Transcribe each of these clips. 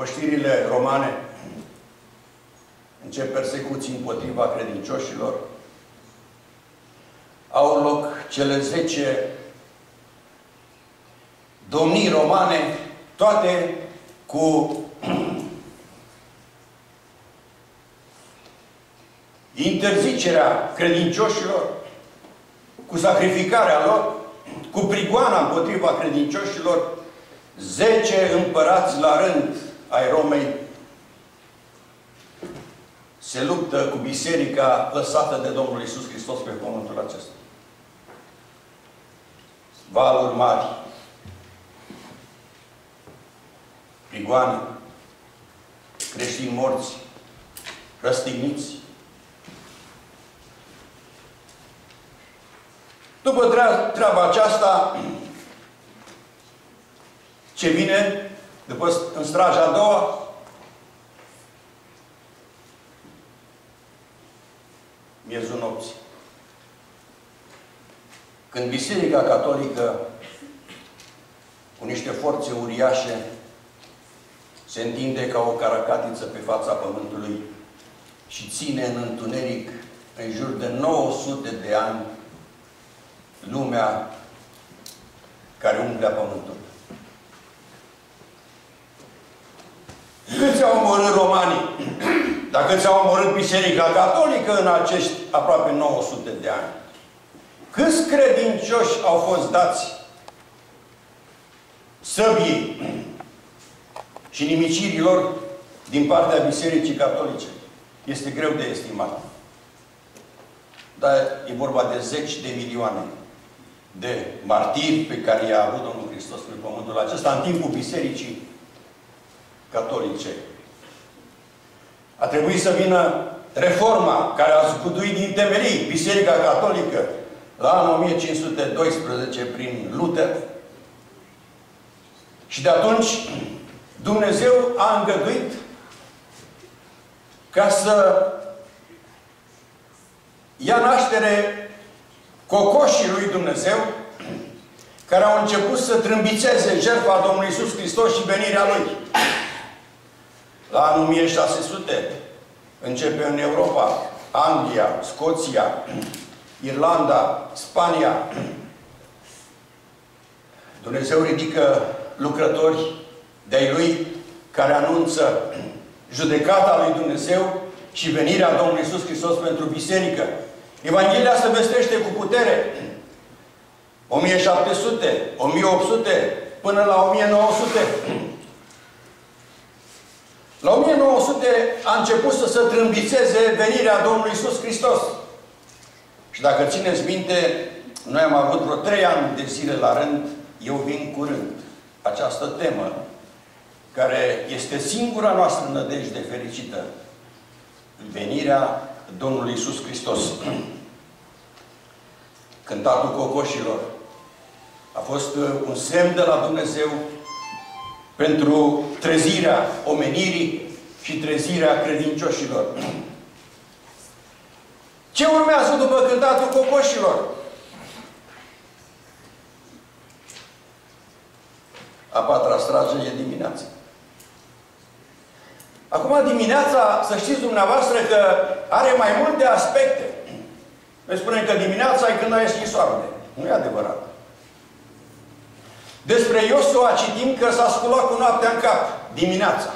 oștirile romane, încep persecuții împotriva credincioșilor, au loc cele zece domnii romane, toate cu interzicerea credincioșilor, cu sacrificarea lor, cu prigoana împotriva credincioșilor, zece împărați la rând ai Romei se luptă cu biserica lăsată de Domnul Isus Hristos pe pământul acesta. Valuri mari, prigoane, creștini morți, răstigniți. După treaba aceasta, ce vine după în straja a doua? Miezul nopții. Când Biserica Catolică, cu niște forțe uriașe, se întinde ca o caracatiță pe fața Pământului și ține în întuneric în jur de 900 de ani lumea care umplea Pământul. Cât ți-au omorât romanii? Dacă ți-au omorât Biserica Catolică în acești aproape 900 de ani? Câți credincioși au fost dați săbii și nimicirilor din partea Bisericii Catolice? Este greu de estimat. Dar e vorba de zeci de milioane de martiri pe care i-a avut Domnul Hristos pe pământul acesta în timpul Bisericii catolice. A trebuit să vină reforma care a scuduit din temelii Biserica Catolică la anul 1512 prin Luther. Și de atunci Dumnezeu a îngăduit ca să ia naștere cocoșii lui Dumnezeu care au început să trâmbițeze jertfa Domnului Iisus Hristos și venirea Lui. La anul 1600 începe în Europa, Anglia, Scoția, Irlanda, Spania. Dumnezeu ridică lucrători de-ai Lui care anunță judecata lui Dumnezeu și venirea Domnului Iisus Hristos pentru biserică. Evanghelia se vestește cu putere. 1700, 1800, până la 1900. La 1900 a început să se trâmbițeze venirea Domnului Isus Hristos. Și dacă țineți minte, noi am avut vreo trei ani de zile la rând, eu vin curând, această temă, care este singura noastră nădejde fericită. Venirea Domnului Isus Hristos. Cântatul cocoșilor a fost un semn de la Dumnezeu pentru trezirea omenirii și trezirea credincioșilor. Ce urmează după cântatul cocoșilor? A patra strajă e dimineața. Acum dimineața, să știți dumneavoastră că are mai multe aspecte. Noi spunem că dimineața e când a ieșit soarele. Nu e adevărat. Despre Iosua citim că s-a sculat cu noaptea în cap, dimineața.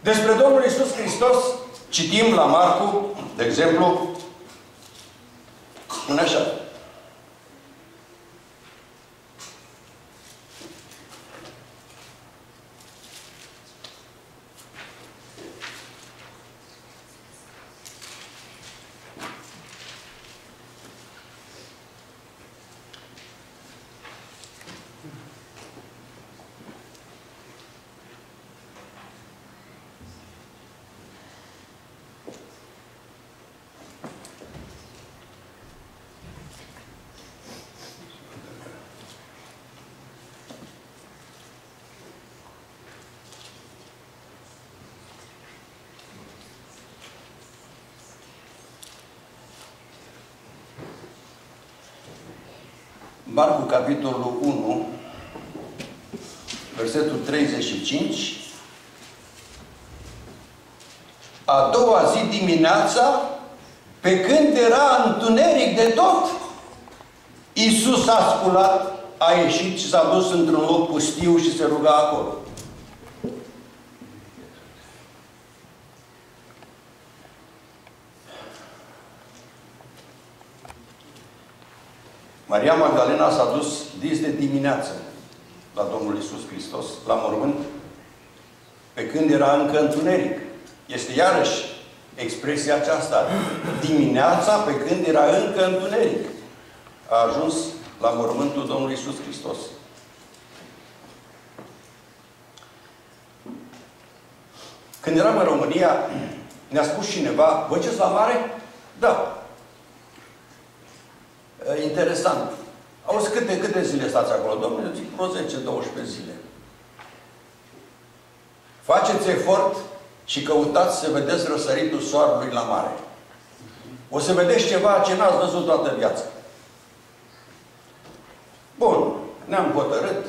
Despre Domnul Isus Hristos citim la Marcu, de exemplu, spune așa. Marcu, capitolul 1, versetul 35. A doua zi dimineața, pe când era întuneric de tot, Iisus a sculat, a ieșit și s-a dus într-un loc pustiu și se ruga acolo. Maria Magdalena s-a dus dis de dimineață la Domnul Isus Hristos, la mormânt, pe când era încă întuneric. Este iarăși expresia aceasta. Dimineața, pe când era încă întuneric. A ajuns la mormântul Domnului Isus Hristos. Când eram în România, ne-a spus cineva, vă ce la mare? Da. Interesant. Auzi, câte, câte zile stați acolo? Domnule, zic vreo 10-12 zile. Faceți efort și căutați să vedeți răsăritul soarelui la mare. O să vedeți ceva ce n-ați văzut toată viața. Bun, ne-am hotărât.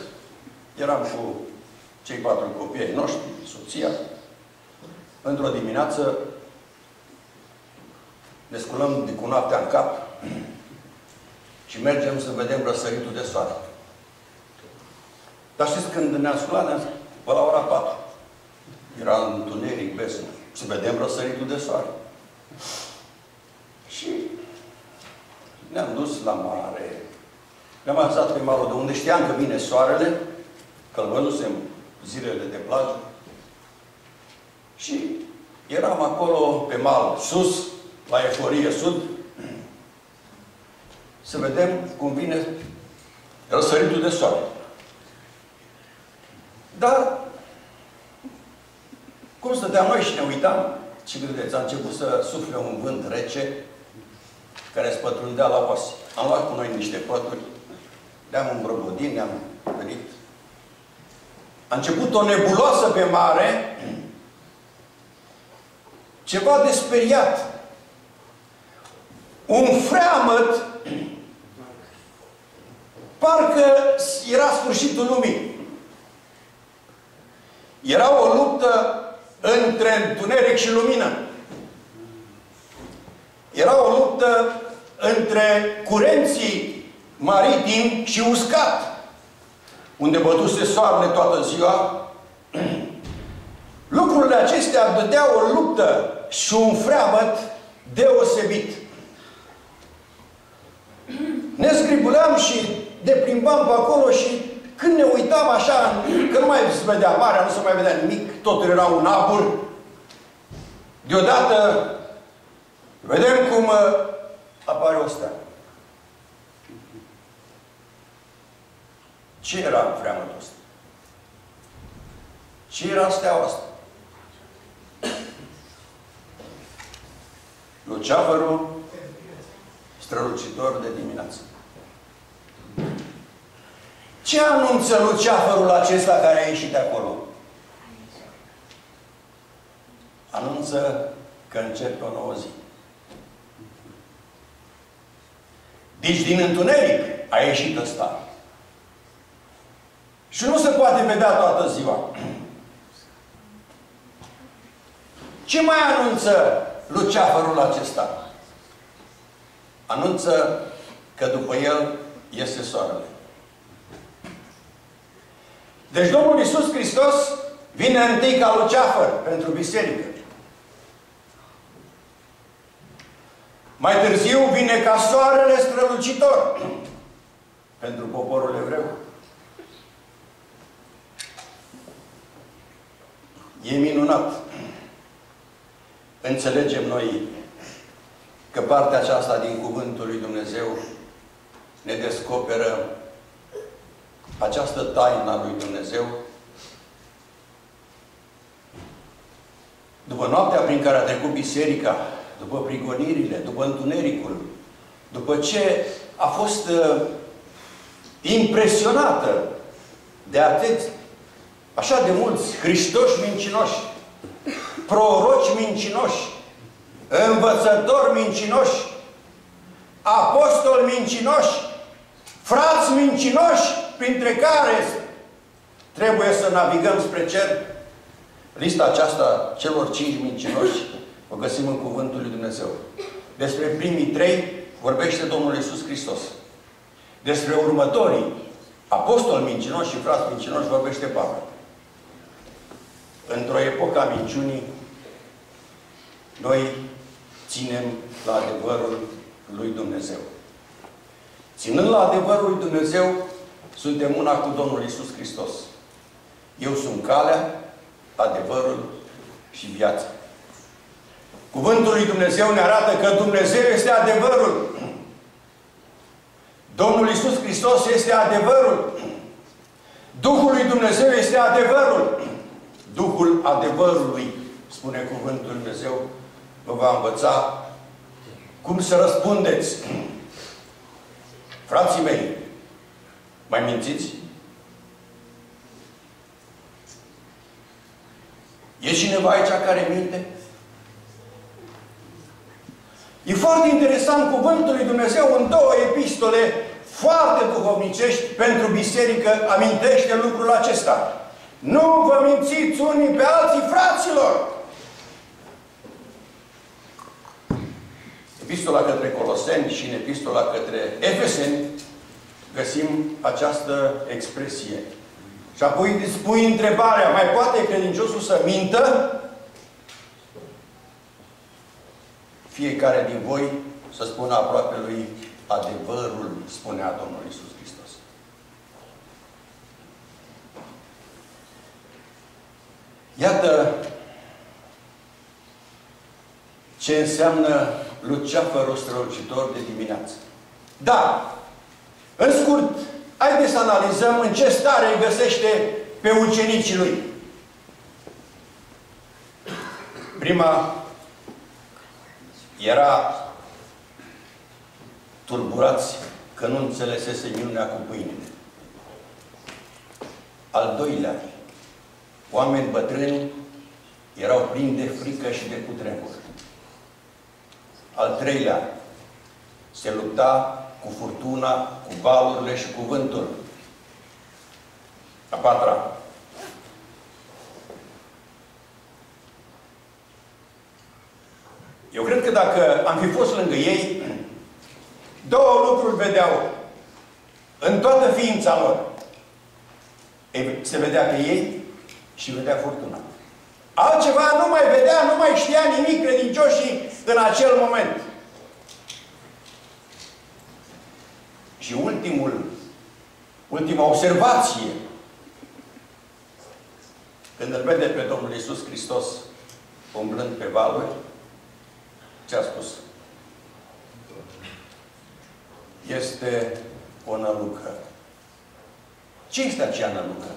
Eram cu cei patru copii ai noștri, soția. Într-o dimineață ne sculăm cu noaptea în cap și mergem să vedem răsăritul de soare. Dar știți, când ne-am sculat, ne-am pe la ora 4. Era întuneric, besnă. Să vedem răsăritul de soare. Și ne-am dus la mare. Ne-am așezat pe malul de unde știam că vine soarele, că îl văzusem zilele de plajă. Și eram acolo pe mal sus, la Eforie Sud, să vedem cum vine răsăritul de soare. Dar, cum stăteam noi și ne uitam, și vedeți, a început să sufle un vânt rece, care spătrundea la oase. Am luat cu noi niște pături, le-am îmbrăbodit, ne-am venit. A început o nebuloasă pe mare, ceva de speriat. Un freamăt Parcă era sfârșitul lumii. Era o luptă între întuneric și lumină. Era o luptă între curenții maritim și uscat, unde bătuse soarele toată ziua. Lucrurile acestea dădeau o luptă și un freamăt deosebit. Ne scribuleam și ne plimbam pe acolo și când ne uitam așa, că nu mai se vedea marea, nu se mai vedea nimic, totul era un abur, deodată vedem cum uh, apare o stea. Ce era în freamătul ăsta? Ce era steaua asta? Luceafărul strălucitor de dimineață. Ce anunță luceafărul acesta care a ieșit de acolo? Anunță că începe o nouă zi. Deci din întuneric a ieșit ăsta. Și nu se poate vedea toată ziua. Ce mai anunță luceafărul acesta? Anunță că după el este soarele. Deci Domnul Iisus Hristos vine întâi ca luceafăr pentru biserică. Mai târziu vine ca soarele strălucitor pentru poporul evreu. E minunat. Înțelegem noi că partea aceasta din Cuvântul lui Dumnezeu ne descoperă această taină a lui Dumnezeu, după noaptea prin care a trecut biserica, după prigonirile, după întunericul, după ce a fost uh, impresionată de atât, așa de mulți Hristoși mincinoși, proroci mincinoși, învățători mincinoși, apostoli mincinoși, frați mincinoși, printre care Trebuie să navigăm spre cer. Lista aceasta celor cinci mincinoși o găsim în Cuvântul lui Dumnezeu. Despre primii trei vorbește Domnul Iisus Hristos. Despre următorii apostoli mincinoși și frați mincinoși vorbește Pavel. Într-o epocă a minciunii, noi ținem la adevărul lui Dumnezeu. Ținând la adevărul lui Dumnezeu, suntem una cu Domnul Isus Hristos. Eu sunt calea, adevărul și viața. Cuvântul lui Dumnezeu ne arată că Dumnezeu este adevărul. Domnul Isus Hristos este adevărul. Duhul lui Dumnezeu este adevărul. Duhul adevărului, spune Cuvântul lui Dumnezeu, vă va învăța cum să răspundeți. Frații mei, mai mințiți? E cineva aici care minte? E foarte interesant cuvântul lui Dumnezeu în două epistole foarte duhovnicești pentru biserică amintește lucrul acesta. Nu vă mințiți unii pe alții, fraților! Epistola către Coloseni și în epistola către Efeseni găsim această expresie. Și apoi îți pui întrebarea, mai poate credinciosul să mintă? Fiecare din voi să spună aproape lui adevărul, spunea Domnul Isus Hristos. Iată ce înseamnă luceafărul strălucitor de dimineață. Da, în scurt, haideți să analizăm în ce stare îi găsește pe ucenicii lui. Prima era turburați că nu înțelesese minunea cu pâinile. Al doilea, oameni bătrâni erau plini de frică și de cutremur. Al treilea, se lupta cu furtuna, cu valurile și cu vântul. A patra, Eu cred că dacă am fi fost lângă ei, două lucruri vedeau în toată ființa lor. Se vedea pe ei și vedea furtuna. Altceva nu mai vedea, nu mai știa nimic credincioșii în acel moment. Și ultimul, ultima observație, când îl vede pe Domnul Iisus Hristos umblând pe valuri, ce a spus? Este o nălucă. Ce este acea nălucă?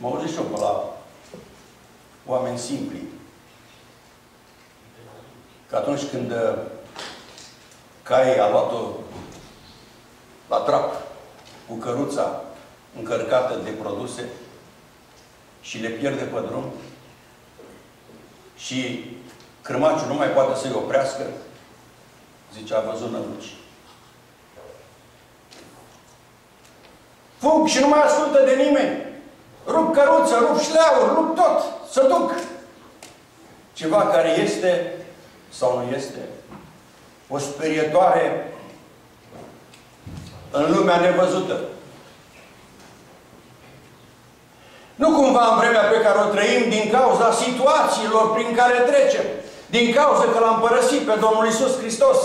Mă auzit și eu pe la oameni simpli. Că atunci când uh, caii a luat-o la trap cu căruța încărcată de produse și le pierde pe drum și crâmaciul nu mai poate să-i oprească, zice, a văzut năluci. Fug și nu mai ascultă de nimeni. Rup căruță, rup șleauri, rup tot, să duc. Ceva care este sau nu este o sperietoare în lumea nevăzută. Nu cumva în vremea pe care o trăim din cauza situațiilor prin care trecem, din cauza că l-am părăsit pe Domnul Isus Hristos.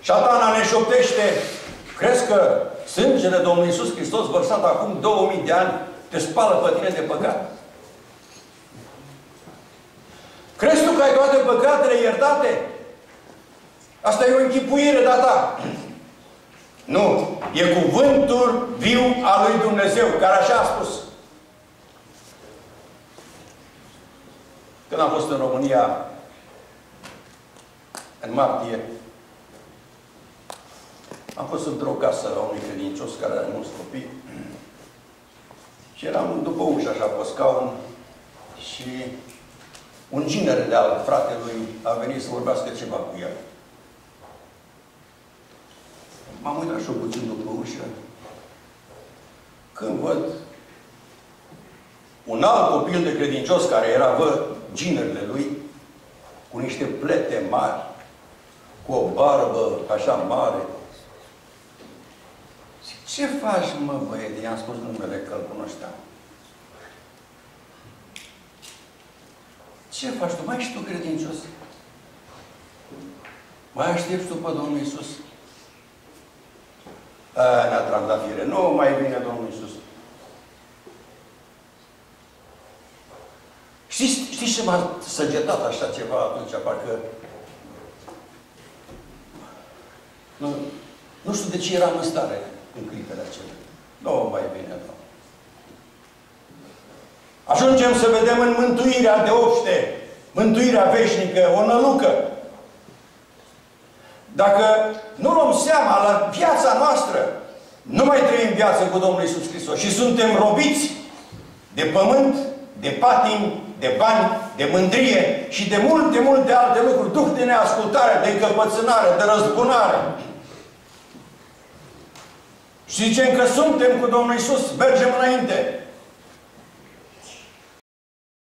Șatana ne șoptește, crezi că sângele Domnului Isus Hristos vărsat acum 2000 de ani te spală pe tine de păcat? Crezi tu că ai toate păcatele iertate? Asta e o închipuire de ta. Nu. E cuvântul viu al lui Dumnezeu, care așa a spus. Când am fost în România, în martie, am fost într-o casă a unui credincios care are mulți copii și eram după ușă, așa, pe scaun, și un ginere de al fratelui a venit să vorbească ceva cu el. M-am uitat și puțin după ușă. Când văd un alt copil de credincios care era, vă, ginerele lui, cu niște plete mari, cu o barbă așa mare. Zic, ce faci, mă, băiete? I-am spus numele că îl cunoșteam. Ce faci tu? Mai ești tu credincios? Mai aștepți tu pe Domnul Iisus? Ne-a trandafire. Nu mai vine Domnul Iisus. Știți, știți ce m-a săgetat așa ceva atunci? Parcă... Nu, nu știu de ce eram în stare în clipele acelea. Nu mai bine, nu. Ajungem să vedem în mântuirea de obște, mântuirea veșnică, o nălucă. Dacă nu luăm seama la viața noastră, nu mai trăim viață cu Domnul Isus Hristos și suntem robiți de pământ, de patim, de bani, de mândrie și de multe, multe alte lucruri. Duh de neascultare, de încăpățânare, de răzbunare. Și zicem că suntem cu Domnul Isus, mergem înainte.